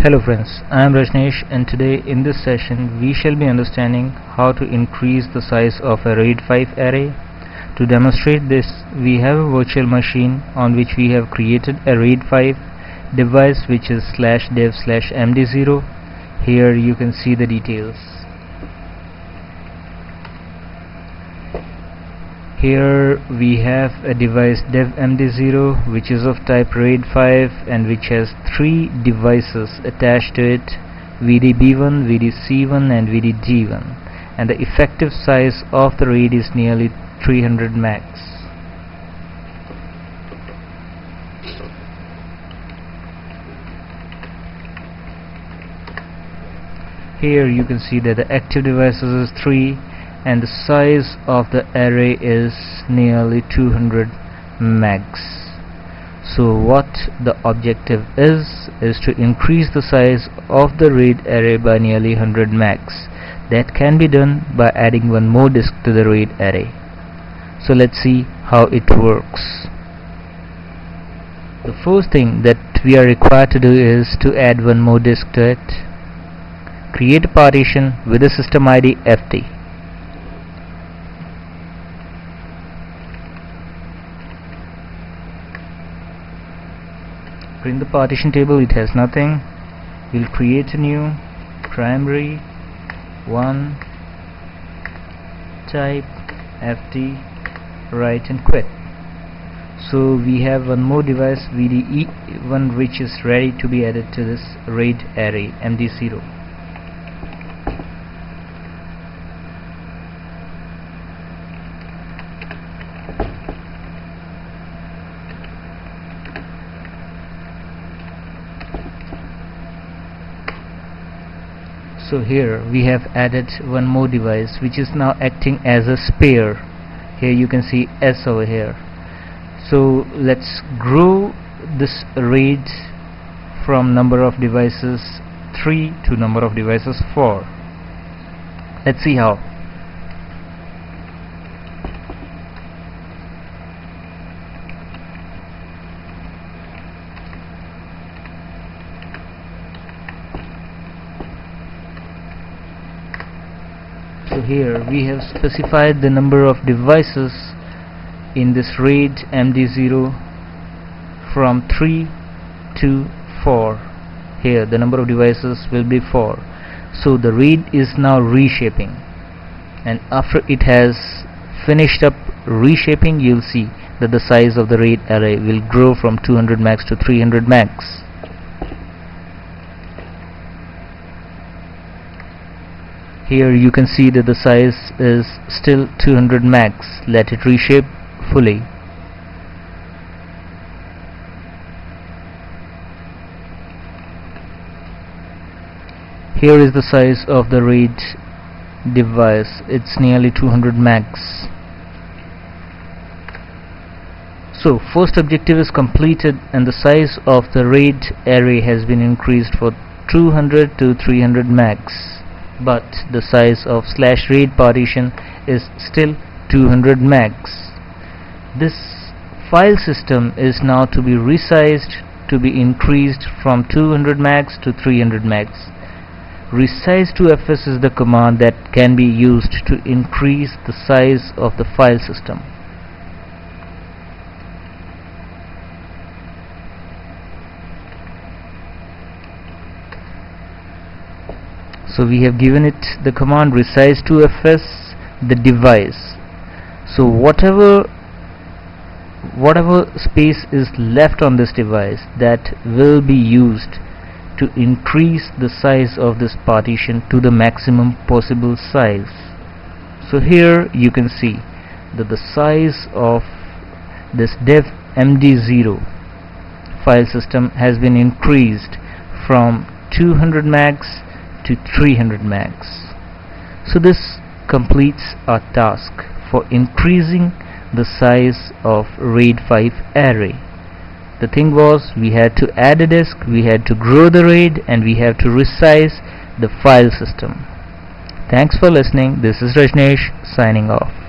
Hello friends, I am Rajnesh and today in this session we shall be understanding how to increase the size of a RAID 5 array. To demonstrate this, we have a virtual machine on which we have created a RAID 5 device which is slash dev slash md0. Here you can see the details. Here we have a device dev md0 which is of type RAID 5 and which has three devices attached to it. VDB1, VDC1 and VDD1 and the effective size of the RAID is nearly 300 megs. Here you can see that the active devices is 3 and the size of the array is nearly 200 megs so what the objective is is to increase the size of the RAID array by nearly 100 megs that can be done by adding one more disk to the RAID array. So let's see how it works. The first thing that we are required to do is to add one more disk to it. Create a partition with the system ID Print the partition table it has nothing. We'll create a new primary. 1 type FD write and quit. So we have one more device VDE one which is ready to be added to this RAID array MD0 so here we have added one more device which is now acting as a spare here you can see S over here. So let's grow this RAID from number of devices 3 to number of devices 4 let's see how so here we have specified the number of devices in this RAID MD0 from 3 to 4 here the number of devices will be 4 so the RAID is now reshaping. And after it has finished up reshaping you'll see that the size of the RAID array will grow from 200 max to 300 megs here you can see that the size is still 200 megs let it reshape fully. Here is the size of the RAID device. It's nearly 200 megs so first objective is completed and the size of the RAID array has been increased for 200 to 300 megs but the size of slash RAID partition is still 200 megs. This file system is now to be resized to be increased from 200 megs to 300 megs. resize2fs is the command that can be used to increase the size of the file system so we have given it the command resize2fs the device. So whatever whatever space is left on this device that will be used to increase the size of this partition to the maximum possible size. So here you can see that the size of this dev md0 file system has been increased from 200 megs to 300 megs so this completes our task for increasing the size of RAID 5 array. The thing was we had to add a disk we had to grow the RAID and we have to resize the file system. Thanks for listening. This is Rajnesh signing off